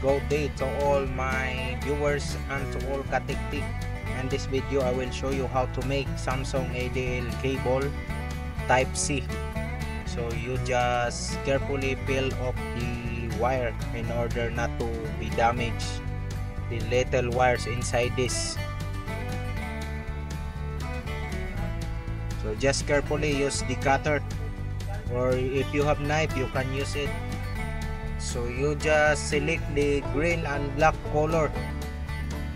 good day to all my viewers and to all katiktik. In this video, I will show you how to make Samsung EDL cable Type C. So you just carefully peel off the wire in order not to be damaged. The little wires inside this. So just carefully use the cutter or if you have knife you can use it so you just select the green and black color.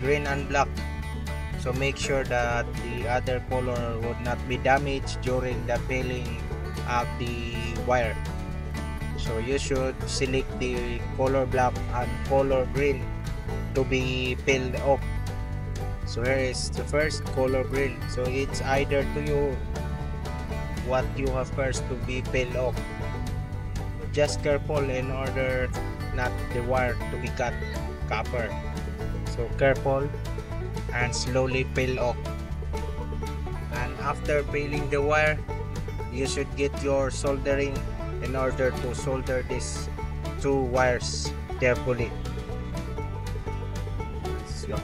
Green and black. So make sure that the other color would not be damaged during the peeling of the wire. So you should select the color black and color green to be peeled off. So here is the first color green. So it's either to you what you have first to be peeled off just careful in order not the wire to be cut copper. So careful and slowly peel off. And after peeling the wire you should get your soldering in order to solder these two wires carefully. So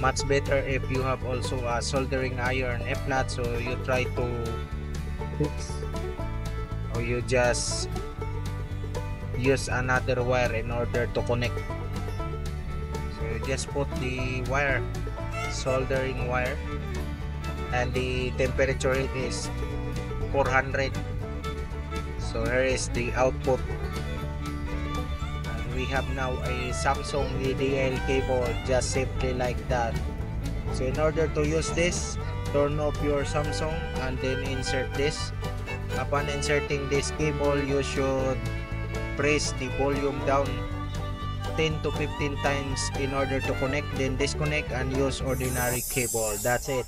much better if you have also a soldering iron. If not so you try to fix or you just use another wire in order to connect. So you just put the wire soldering wire and the temperature is 400 so here is the output. And we have now a Samsung EDL cable just simply like that. So in order to use this turn off your Samsung and then insert this upon inserting this cable you should press the volume down 10 to 15 times in order to connect then disconnect and use ordinary cable. That's it